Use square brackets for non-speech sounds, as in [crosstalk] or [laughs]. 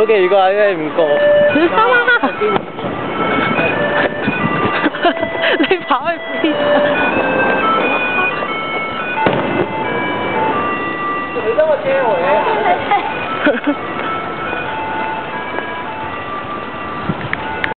好奇怪，因為唔過。你 [laughs] 跑去邊？你今？